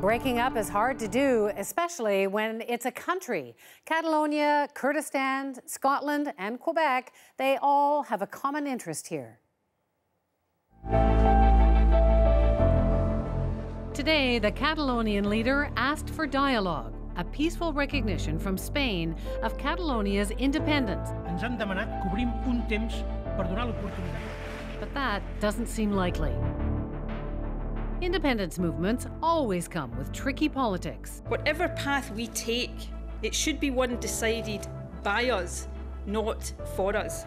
Breaking up is hard to do, especially when it's a country. Catalonia, Kurdistan, Scotland, and Quebec, they all have a common interest here. Today, the Catalonian leader asked for dialogue, a peaceful recognition from Spain of Catalonia's independence. Ens han demanat que obrim un temps per donar l'oportunitat. But that doesn't seem likely. Independence movements always come with tricky politics. Whatever path we take, it should be one decided by us, not for us.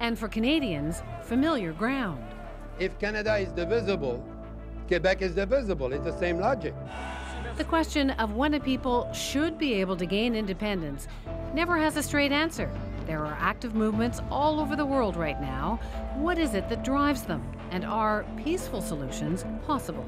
And for Canadians, familiar ground. If Canada is divisible, Quebec is divisible. It's the same logic. The question of when a people should be able to gain independence never has a straight answer. There are active movements all over the world right now. What is it that drives them? And are peaceful solutions possible?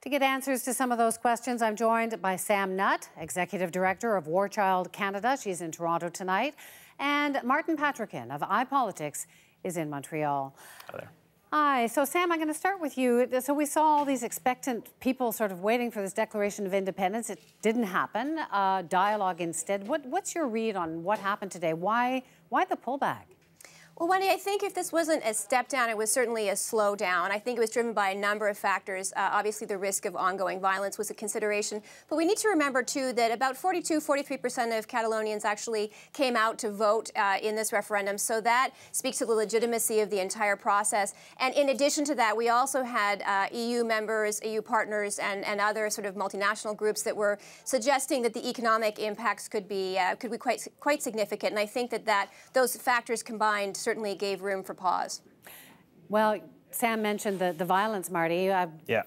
To get answers to some of those questions, I'm joined by Sam Nutt, Executive Director of War Child Canada. She's in Toronto tonight. And Martin Patriquin of iPolitics is in Montreal. Hi there. Hi. So, Sam, I'm going to start with you. So, we saw all these expectant people sort of waiting for this Declaration of Independence. It didn't happen. Uh, dialogue instead. What, what's your read on what happened today? Why, why the pullback? Well, Wendy, I think if this wasn't a step down, it was certainly a slowdown. I think it was driven by a number of factors. Uh, obviously, the risk of ongoing violence was a consideration. But we need to remember, too, that about 42, 43% of Catalonians actually came out to vote uh, in this referendum. So that speaks to the legitimacy of the entire process. And in addition to that, we also had uh, EU members, EU partners, and, and other sort of multinational groups that were suggesting that the economic impacts could be uh, could be quite quite significant. And I think that, that those factors combined certainly gave room for pause. Well, Sam mentioned the, the violence, Marty. Uh, yeah.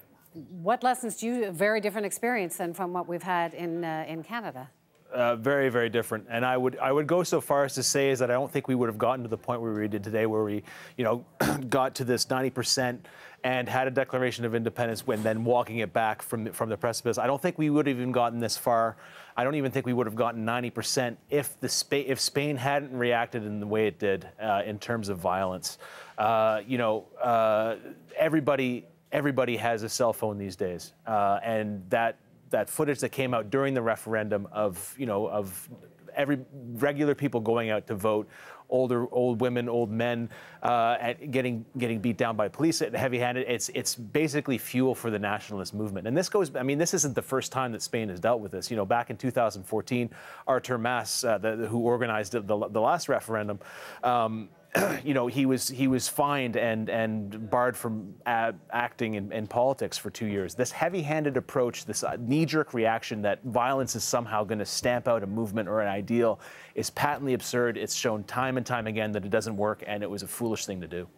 What lessons do you, a very different experience than from what we've had in, uh, in Canada? Uh, very, very different. And I would, I would go so far as to say is that I don't think we would have gotten to the point where we did today, where we, you know, got to this 90% and had a declaration of independence when then walking it back from the, from the precipice. I don't think we would have even gotten this far. I don't even think we would have gotten 90% if the if Spain hadn't reacted in the way it did uh, in terms of violence. Uh, you know, uh, everybody everybody has a cell phone these days, uh, and that that footage that came out during the referendum of you know of every regular people going out to vote older old women, old men, uh, getting getting beat down by police, heavy-handed. It's it's basically fuel for the nationalist movement. And this goes. I mean, this isn't the first time that Spain has dealt with this. You know, back in 2014, Artur Mas, uh, the, who organized the, the last referendum. Um, you know, he was he was fined and and barred from acting in, in, politics for two years. This heavy-handed approach, this uh, knee-jerk reaction that violence is somehow going to stamp out a movement or an ideal, is patently absurd. It's shown time and time again that it doesn't work, and it was a foolish thing to do.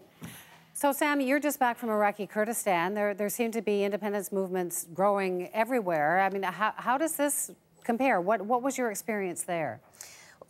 So, Sam, you're just back from Iraqi Kurdistan. There, there seem to be independence movements growing everywhere. I mean, how, how does this compare? What, what was your experience there?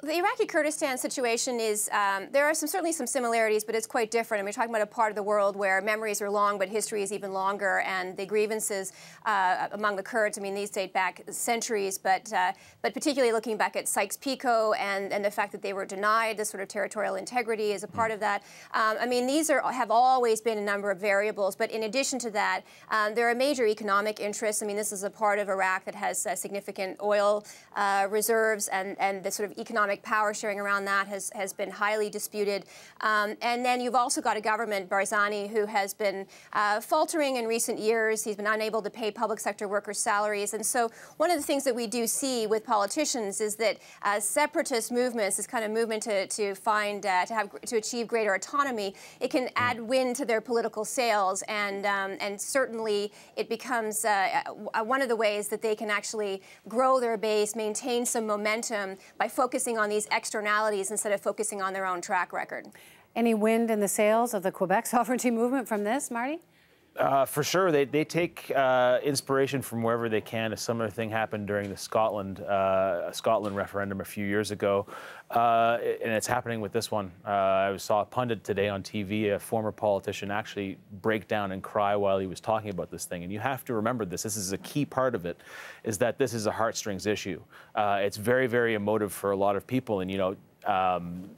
The Iraqi Kurdistan situation is, um, there are some certainly some similarities, but it's quite different. And we're talking about a part of the world where memories are long, but history is even longer. And the grievances uh, among the Kurds, I mean, these date back centuries, but, uh, but particularly looking back at Sykes-Picot and, and the fact that they were denied the sort of territorial integrity is a part of that. Um, I mean, these are, have always been a number of variables. But in addition to that, um, there are major economic interests. I mean, this is a part of Iraq that has uh, significant oil uh, reserves and, and the sort of economic economic power sharing around that has, has been highly disputed. Um, and then you've also got a government, Barzani, who has been uh, faltering in recent years. He's been unable to pay public sector workers' salaries. And so one of the things that we do see with politicians is that uh, separatist movements, this kind of movement to, to find, uh, to have, to achieve greater autonomy, it can add wind to their political sails. And, um, and certainly it becomes uh, one of the ways that they can actually grow their base, maintain some momentum by focusing on on these externalities instead of focusing on their own track record. Any wind in the sails of the Quebec sovereignty movement from this, Marty? Uh, for sure, they, they take uh, inspiration from wherever they can. A similar thing happened during the Scotland uh, Scotland referendum a few years ago, uh, and it's happening with this one. Uh, I saw a pundit today on TV, a former politician, actually break down and cry while he was talking about this thing. And you have to remember this. This is a key part of it, is that this is a heartstrings issue. Uh, it's very, very emotive for a lot of people, and you know. Um,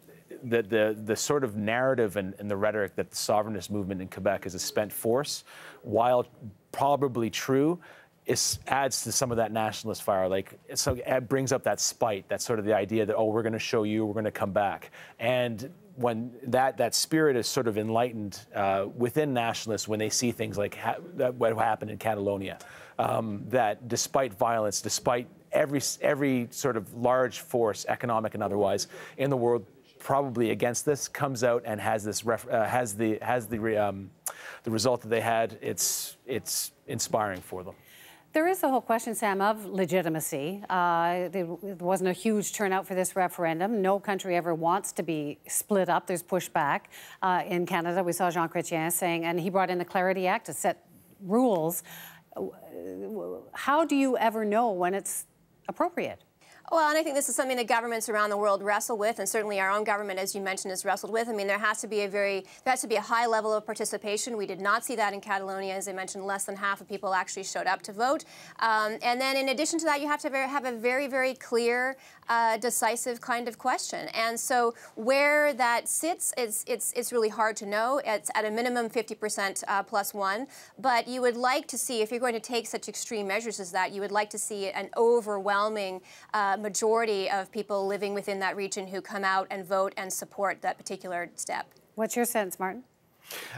the, the, the sort of narrative and, and the rhetoric that the sovereignist movement in Quebec is a spent force, while probably true, it adds to some of that nationalist fire. Like, so it brings up that spite. That's sort of the idea that oh, we're going to show you, we're going to come back. And when that that spirit is sort of enlightened uh, within nationalists when they see things like ha- what happened in Catalonia, um, that despite violence, despite every every sort of large force, economic and otherwise, in the world probably against this comes out and has this ref, uh, has the has the um, the result that they had. It's it's inspiring for them. There is the whole question, Sam, of legitimacy. Uh, there wasn't a huge turnout for this referendum. No country ever wants to be split up. There's pushback. Uh, in Canada, we saw Jean Chrétien saying, and he brought in the Clarity Act to set rules. How do you ever know when it's appropriate? Well, and I think this is something that governments around the world wrestle with, and certainly our own government, as you mentioned, has wrestled with. I mean, there has to be a very, there has to be a high level of participation. We did not see that in Catalonia. As I mentioned, less than half of people actually showed up to vote. Um, and then in addition to that, you have to have a very, very clear, uh, decisive kind of question. And so where that sits, it's, it's, it's really hard to know. It's at a minimum 50% uh, plus one. But you would like to see, if you're going to take such extreme measures as that, you would like to see an overwhelming uh, majority of people living within that region who come out and vote and support that particular step. What's your sense, Martin?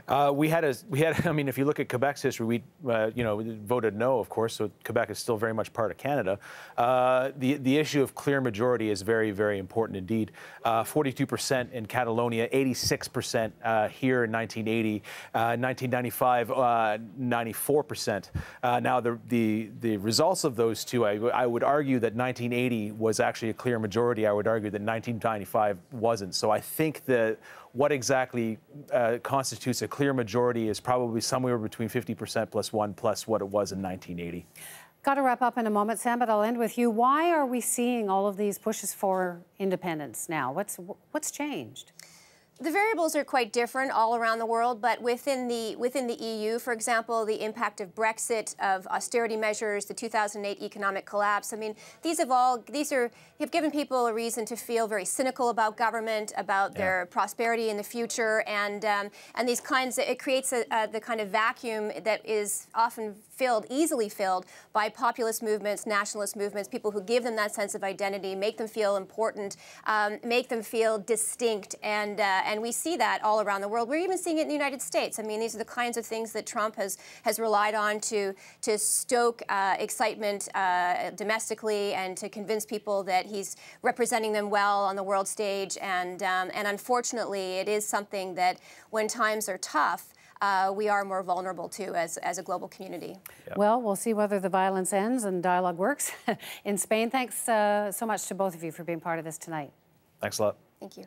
Uh, we had a we had I mean if you look at Quebec's history we uh, you know voted no of course so Quebec is still very much part of Canada. Uh, the the issue of clear majority is very very important indeed. 42% uh, in Catalonia, 86% uh, here in 1980, 1995 94%. Uh, now the the the results of those two I, I would argue that 1980 was actually a clear majority. I would argue that 1995 wasn't. So I think that what exactly uh, constitutes a clear majority is probably somewhere between 50% plus one plus what it was in 1980. Got to wrap up in a moment, Sam, but I'll end with you. Why are we seeing all of these pushes for independence now? What's what's changed? The variables are quite different all around the world, but within the within the EU, for example, the impact of Brexit, of austerity measures, the 2008 economic collapse. I mean, these have all these are have given people a reason to feel very cynical about government, about yeah. their prosperity in the future, and um, and these kinds. Of, it creates a, a, the kind of vacuum that is often filled, easily filled by populist movements, nationalist movements, people who give them that sense of identity, make them feel important, um, make them feel distinct, and uh, and we see that all around the world. We're even seeing it in the United States. I mean, these are the kinds of things that Trump has has relied on to to stoke uh, excitement uh, domestically and to convince people that he's representing them well on the world stage. And um, and unfortunately, it is something that when times are tough. Uh, we are more vulnerable to as, as a global community. Yep. Well, we'll see whether the violence ends and dialogue works in Spain. Thanks uh, so much to both of you for being part of this tonight. Thanks a lot. Thank you.